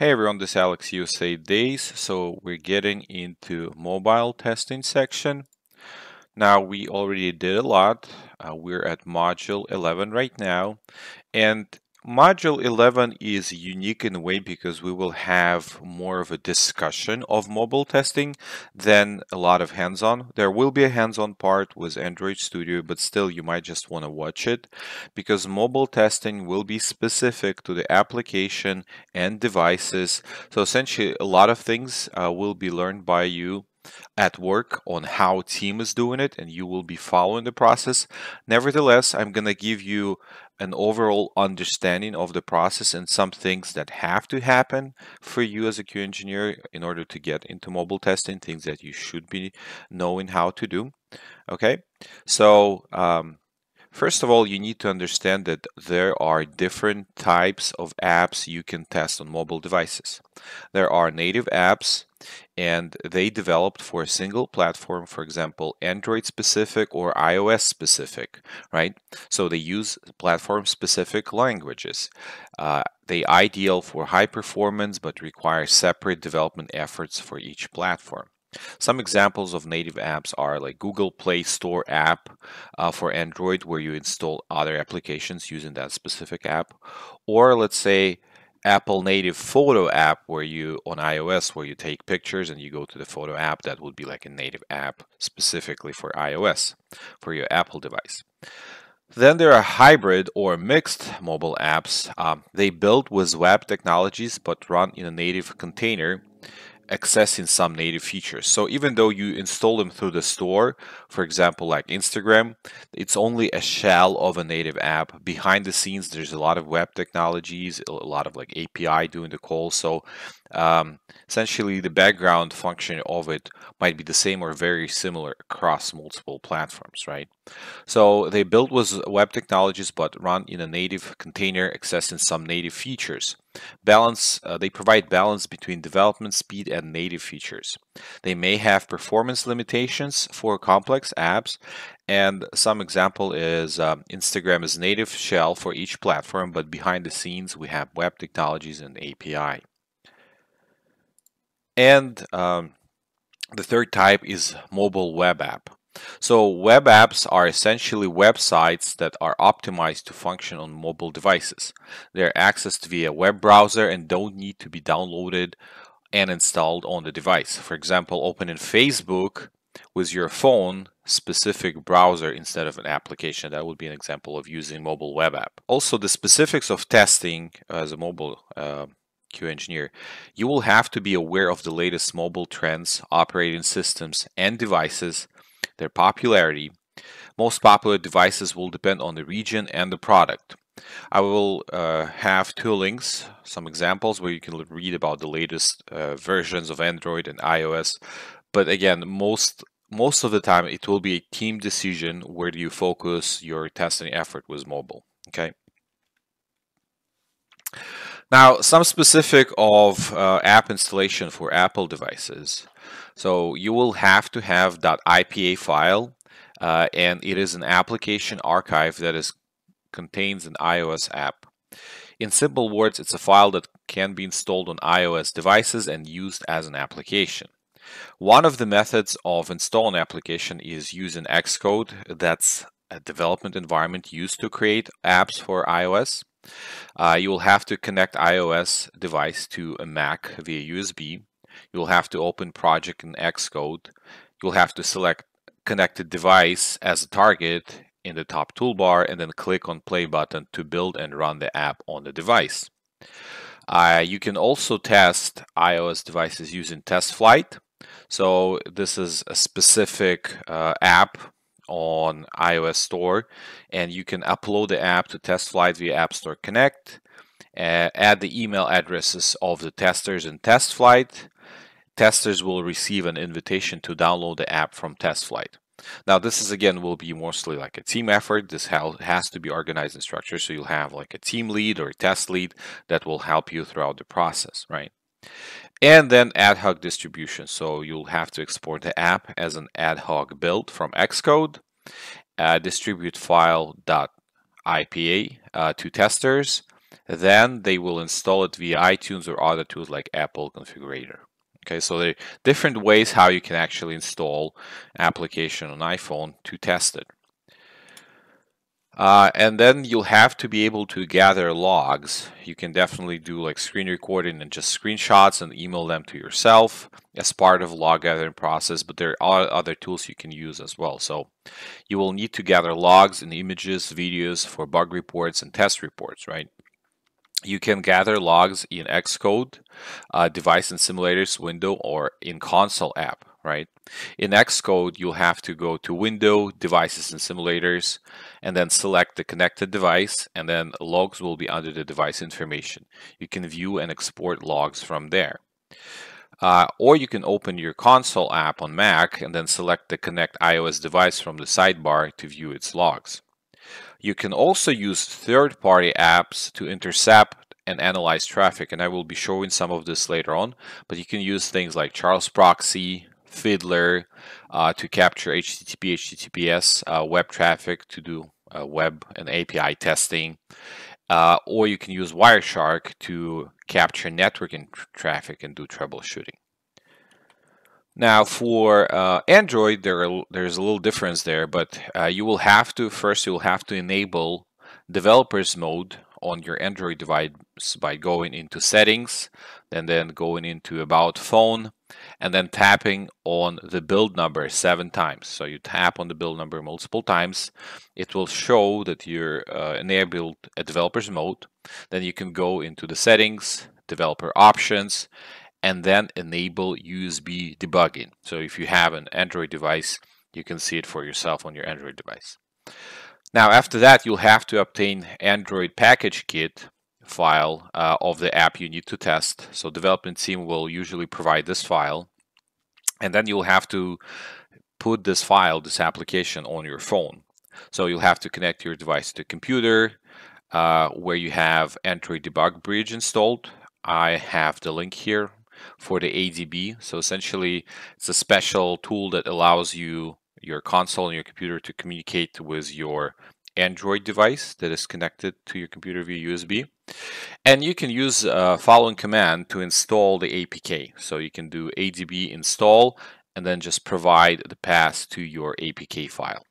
Hey everyone, this is Alex USA Days. So we're getting into mobile testing section. Now we already did a lot. Uh, we're at module 11 right now. And Module 11 is unique in a way because we will have more of a discussion of mobile testing than a lot of hands-on. There will be a hands-on part with Android Studio, but still you might just want to watch it because mobile testing will be specific to the application and devices. So essentially a lot of things uh, will be learned by you at work on how team is doing it and you will be following the process. Nevertheless, I'm going to give you an overall understanding of the process and some things that have to happen for you as a QA engineer in order to get into mobile testing, things that you should be knowing how to do. Okay, so um, First of all, you need to understand that there are different types of apps you can test on mobile devices. There are native apps and they developed for a single platform, for example, Android specific or iOS specific, right? So they use platform specific languages. Uh, they ideal for high performance but require separate development efforts for each platform. Some examples of native apps are like Google Play Store app uh, for Android, where you install other applications using that specific app, or let's say Apple native photo app where you on iOS where you take pictures and you go to the photo app that would be like a native app specifically for iOS for your Apple device. Then there are hybrid or mixed mobile apps. Um, they build with web technologies but run in a native container accessing some native features. So even though you install them through the store, for example, like Instagram, it's only a shell of a native app. Behind the scenes, there's a lot of web technologies, a lot of like API doing the call. So um, essentially the background function of it might be the same or very similar across multiple platforms, right? So they built with web technologies but run in a native container accessing some native features. Balance, uh, they provide balance between development speed and native features. They may have performance limitations for complex apps and some example is um, Instagram is native shell for each platform, but behind the scenes we have web technologies and API. And um, the third type is mobile web app. So web apps are essentially websites that are optimized to function on mobile devices. They're accessed via web browser and don't need to be downloaded and installed on the device. For example, opening Facebook with your phone specific browser instead of an application. That would be an example of using mobile web app. Also, the specifics of testing as a mobile uh, Engineer, you will have to be aware of the latest mobile trends, operating systems, and devices, their popularity. Most popular devices will depend on the region and the product. I will uh, have two links, some examples where you can read about the latest uh, versions of Android and iOS. But again, most most of the time it will be a team decision where you focus your testing effort with mobile. Okay. Now, some specific of uh, app installation for Apple devices. So you will have to have IPA file, uh, and it is an application archive that is contains an iOS app. In simple words, it's a file that can be installed on iOS devices and used as an application. One of the methods of installing an application is using Xcode. That's a development environment used to create apps for iOS. Uh, you will have to connect iOS device to a Mac via USB. You'll have to open project in Xcode. You'll have to select connected device as a target in the top toolbar and then click on play button to build and run the app on the device. Uh, you can also test iOS devices using TestFlight. So this is a specific uh, app on iOS Store, and you can upload the app to TestFlight via App Store Connect. Uh, add the email addresses of the testers in TestFlight. Testers will receive an invitation to download the app from TestFlight. Now, this is again will be mostly like a team effort. This has to be organized in structure, so you'll have like a team lead or a test lead that will help you throughout the process, right? And then ad hoc distribution. So you'll have to export the app as an ad hoc build from Xcode, uh, distribute file.ipa uh, to testers, then they will install it via iTunes or other tools like Apple Configurator. Okay, so there are different ways how you can actually install application on iPhone to test it. Uh, and then you'll have to be able to gather logs. You can definitely do like screen recording and just screenshots and email them to yourself as part of log gathering process, but there are other tools you can use as well. So you will need to gather logs and images, videos for bug reports and test reports, right? You can gather logs in Xcode, uh, device and simulators window, or in console app right? In Xcode, you'll have to go to Window, Devices and Simulators, and then select the connected device, and then logs will be under the device information. You can view and export logs from there. Uh, or you can open your console app on Mac and then select the Connect iOS device from the sidebar to view its logs. You can also use third-party apps to intercept and analyze traffic, and I will be showing some of this later on, but you can use things like Charles Proxy, Fiddler uh, to capture HTTP, HTTPS uh, web traffic to do uh, web and API testing. Uh, or you can use Wireshark to capture networking traffic and do troubleshooting. Now for uh, Android, there are, there's a little difference there, but uh, you will have to, first you will have to enable developers mode on your Android device by going into settings, and then going into about phone, and then tapping on the build number seven times. So you tap on the build number multiple times. It will show that you're uh, enabled a developer's mode. Then you can go into the settings, developer options, and then enable USB debugging. So if you have an Android device, you can see it for yourself on your Android device. Now after that, you'll have to obtain Android package kit file uh, of the app you need to test. So development team will usually provide this file and then you'll have to put this file, this application on your phone. So you'll have to connect your device to computer uh, where you have Android Debug Bridge installed. I have the link here for the ADB. So essentially it's a special tool that allows you your console and your computer to communicate with your Android device that is connected to your computer via USB. And you can use a following command to install the APK. So you can do adb install and then just provide the path to your APK file.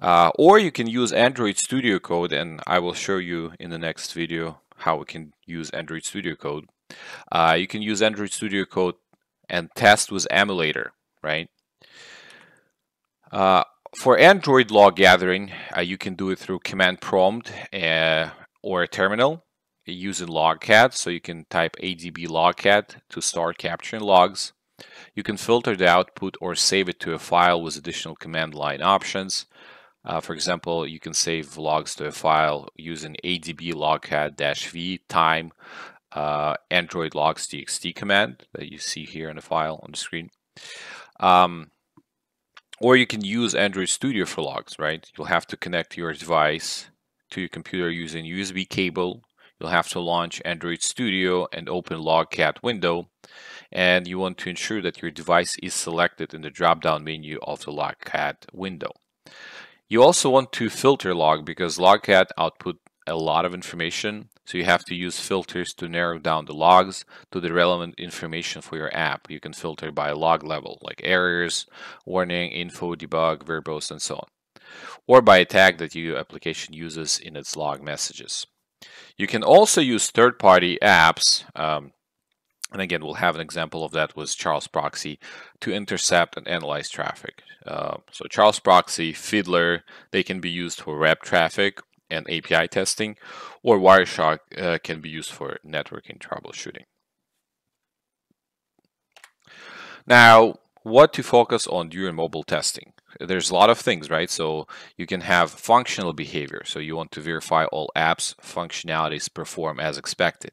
Uh, or you can use Android Studio Code, and I will show you in the next video how we can use Android Studio Code. Uh, you can use Android Studio Code and test with emulator, right? Uh, for Android log gathering, uh, you can do it through command prompt uh, or a terminal using logcat. So you can type adb logcat to start capturing logs. You can filter the output or save it to a file with additional command line options. Uh, for example, you can save logs to a file using adb logcat-v time uh, android logs txt command that you see here in the file on the screen. Um, or you can use Android Studio for logs, right? You'll have to connect your device to your computer using USB cable. You'll have to launch Android Studio and open Logcat window. And you want to ensure that your device is selected in the drop-down menu of the Logcat window. You also want to filter log because Logcat output a lot of information. So you have to use filters to narrow down the logs to the relevant information for your app. You can filter by log level, like errors, warning, info, debug, verbose, and so on. Or by a tag that your application uses in its log messages. You can also use third-party apps, um, and again, we'll have an example of that with Charles Proxy to intercept and analyze traffic. Uh, so Charles Proxy, Fiddler, they can be used for web traffic and API testing, or Wireshark uh, can be used for networking troubleshooting. Now, what to focus on during mobile testing? There's a lot of things, right? So you can have functional behavior. So you want to verify all apps functionalities perform as expected.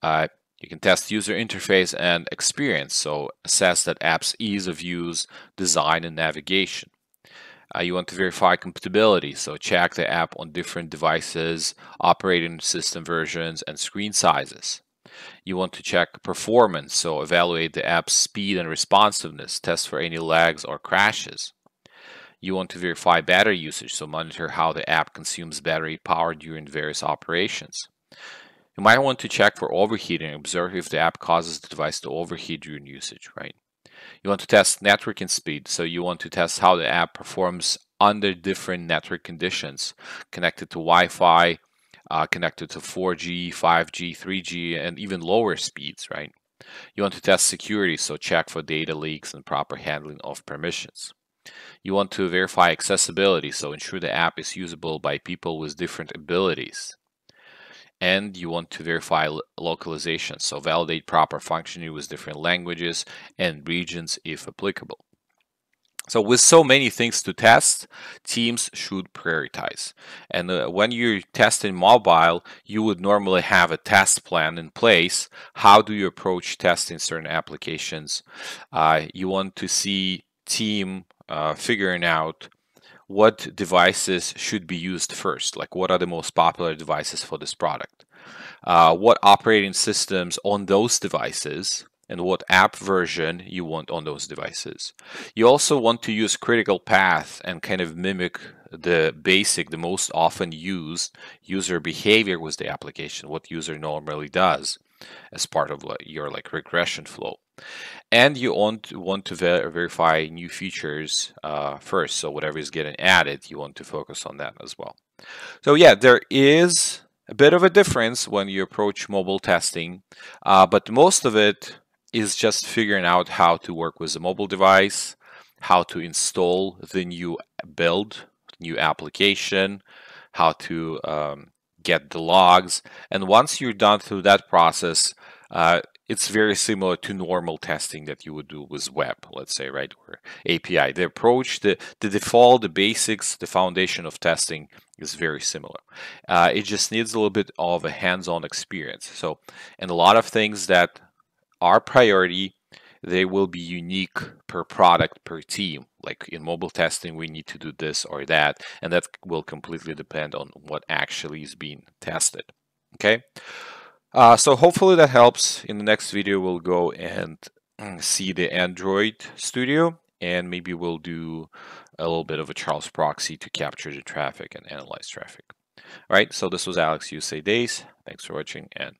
Uh, you can test user interface and experience. So assess that app's ease of use, design, and navigation. Uh, you want to verify compatibility, so check the app on different devices, operating system versions, and screen sizes. You want to check performance, so evaluate the app's speed and responsiveness, test for any lags or crashes. You want to verify battery usage, so monitor how the app consumes battery power during various operations. You might want to check for overheating, observe if the app causes the device to overheat during usage, right? You want to test networking speed, so you want to test how the app performs under different network conditions, connected to Wi-Fi, uh, connected to 4G, 5G, 3G, and even lower speeds, right? You want to test security, so check for data leaks and proper handling of permissions. You want to verify accessibility, so ensure the app is usable by people with different abilities. And you want to verify localization, so validate proper functioning with different languages and regions if applicable. So with so many things to test, teams should prioritize. And uh, when you're testing mobile, you would normally have a test plan in place. How do you approach testing certain applications? Uh, you want to see team uh, figuring out what devices should be used first, like what are the most popular devices for this product, uh, what operating systems on those devices and what app version you want on those devices. You also want to use critical path and kind of mimic the basic, the most often used user behavior with the application, what user normally does as part of your like regression flow. And you want, want to ver verify new features uh, first. So whatever is getting added, you want to focus on that as well. So yeah, there is a bit of a difference when you approach mobile testing, uh, but most of it is just figuring out how to work with a mobile device, how to install the new build, new application, how to um, get the logs. And once you're done through that process, uh, it's very similar to normal testing that you would do with web, let's say, right, or API. The approach, the, the default, the basics, the foundation of testing is very similar. Uh, it just needs a little bit of a hands-on experience. So, and a lot of things that are priority, they will be unique per product, per team. Like in mobile testing, we need to do this or that, and that will completely depend on what actually is being tested. Okay, uh, so hopefully that helps. In the next video, we'll go and mm, see the Android Studio, and maybe we'll do a little bit of a Charles proxy to capture the traffic and analyze traffic. All right, so this was Alex USA Days. Thanks for watching and